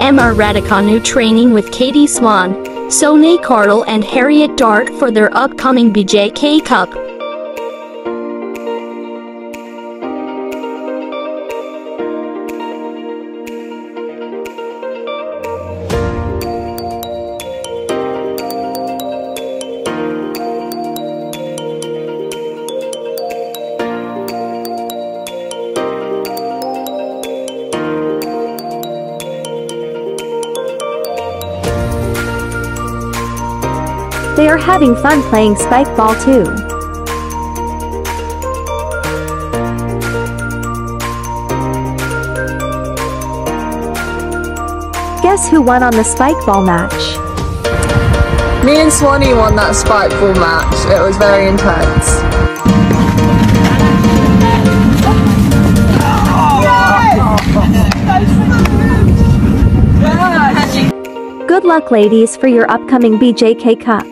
Emma Raducanu training with Katie Swan, Sonay Kartal and Harriet Dart for their upcoming BJK Cup. They are having fun playing spike ball too. Guess who won on the spike ball match? Me and Swanee won that spike ball match. It was very intense. Good luck ladies for your upcoming BJK Cup.